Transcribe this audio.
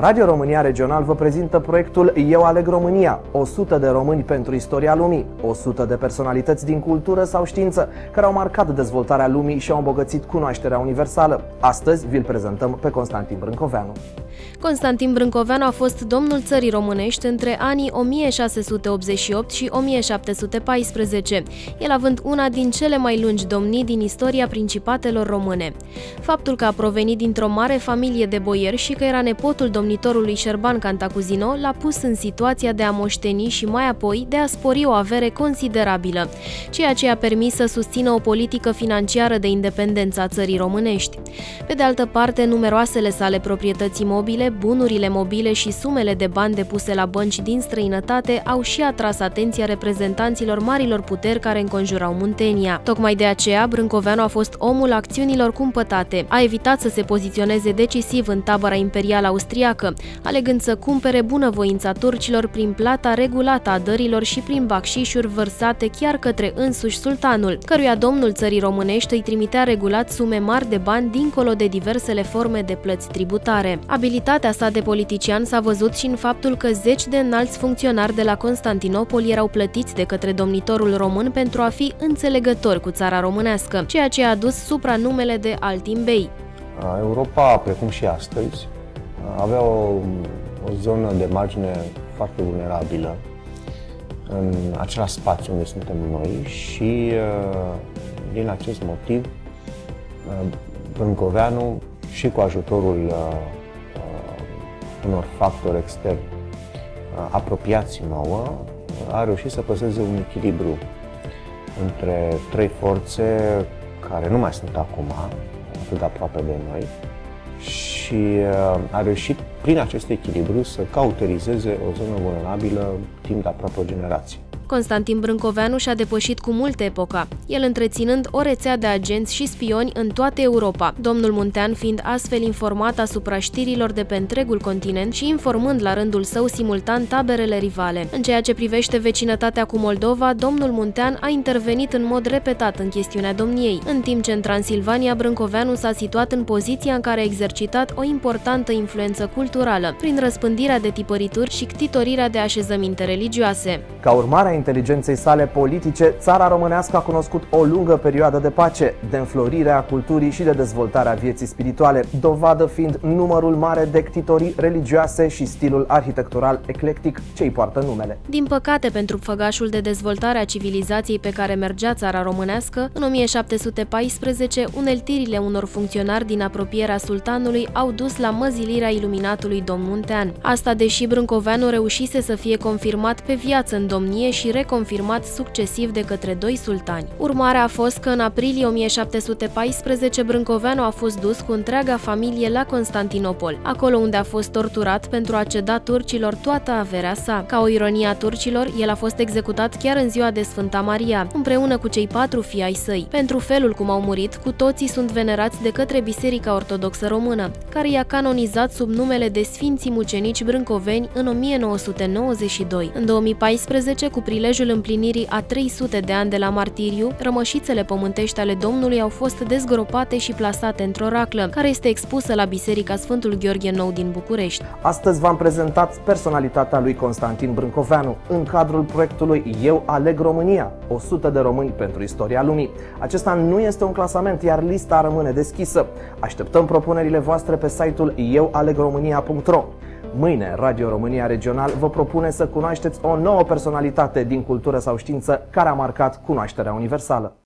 Radio România Regional vă prezintă proiectul Eu aleg România, 100 de români pentru istoria lumii, 100 de personalități din cultură sau știință care au marcat dezvoltarea lumii și au îmbogățit cunoașterea universală. Astăzi vi-l prezentăm pe Constantin Brâncoveanu. Constantin Brâncoveanu a fost domnul țării românești între anii 1688 și 1714, el având una din cele mai lungi domnii din istoria principatelor române. Faptul că a provenit dintr-o mare familie de boieri și că era nepotul domnitorului Șerban Cantacuzino l-a pus în situația de a moșteni și mai apoi de a spori o avere considerabilă, ceea ce a permis să susțină o politică financiară de independență a țării românești. Pe de altă parte, numeroasele sale proprietăți imobile, bunurile mobile și sumele de bani depuse la bănci din străinătate au și atras atenția reprezentanților marilor puteri care înconjurau Muntenia. Tocmai de aceea, Brâncoveanu a fost omul acțiunilor cumpătate. A evitat să se poziționeze decisiv în tabăra imperială austriacă, alegând să cumpere bunăvoința turcilor prin plata regulată a dărilor și prin bacșișuri vărsate chiar către însuși sultanul, căruia domnul țării românești îi trimitea regulat sume mari de bani dincolo de diversele forme de plăți tributare. Abilitatea sa de politician s-a văzut și în faptul că zeci de înalți funcționari de la Constantinopol erau plătiți de către domnitorul român pentru a fi înțelegători cu țara românească, ceea ce a adus supranumele de Altimbei. Europa, precum și astăzi, avea o, o zonă de margine foarte vulnerabilă. În același spațiu unde suntem noi și din acest motiv Brâncoveanu și cu ajutorul uh, unor factori externi uh, apropiați nouă, a reușit să păseze un echilibru între trei forțe care nu mai sunt acum atât de aproape de noi și uh, a reușit prin acest echilibru să cauterizeze o zonă vulnerabilă timp de aproape o generație. Constantin Brâncoveanu și-a depășit cu mult epoca, el întreținând o rețea de agenți și spioni în toată Europa, domnul Muntean fiind astfel informat asupra știrilor de pe întregul continent și informând la rândul său simultan taberele rivale. În ceea ce privește vecinătatea cu Moldova, domnul Muntean a intervenit în mod repetat în chestiunea domniei, în timp ce în Transilvania Brâncoveanu s-a situat în poziția în care a exercitat o importantă influență culturală, prin răspândirea de tipărituri și ctitorirea de așezăminte religioase. Ca urmare a inteligenței sale politice, țara românească a cunoscut o lungă perioadă de pace, de înflorire a culturii și de dezvoltare a vieții spirituale, dovadă fiind numărul mare de ctitorii religioase și stilul arhitectural eclectic ce îi poartă numele. Din păcate, pentru făgașul de dezvoltare a civilizației pe care mergea țara românească, în 1714, uneltirile unor funcționari din apropierea sultanului au dus la măzilirea iluminatului domn Muntean. Asta deși Brâncoveanu reușise să fie confirmat pe viață în domnie și reconfirmat succesiv de către doi sultani. Urmarea a fost că în aprilie 1714 Brâncoveanu a fost dus cu întreaga familie la Constantinopol, acolo unde a fost torturat pentru a ceda turcilor toată averea sa. Ca o ironie a turcilor, el a fost executat chiar în ziua de Sfânta Maria, împreună cu cei patru fii ai săi. Pentru felul cum au murit, cu toții sunt venerați de către Biserica Ortodoxă Română, care i-a canonizat sub numele de Sfinții Mucenici Brâncoveni în 1992. În 2014, cu prilejul împlinirii a 300 de ani de la martiriu, rămășițele pământești ale Domnului au fost dezgropate și plasate într-o raclă, care este expusă la Biserica Sfântul Gheorghe Nou din București. Astăzi v-am prezentat personalitatea lui Constantin Brâncoveanu în cadrul proiectului Eu aleg România, 100 de români pentru istoria lumii. Acesta nu este un clasament, iar lista rămâne deschisă. Așteptăm propunerile voastre pe site-ul eualegromânia.ro. Mâine, Radio România Regional vă propune să cunoașteți o nouă personalitate din cultură sau știință care a marcat cunoașterea universală.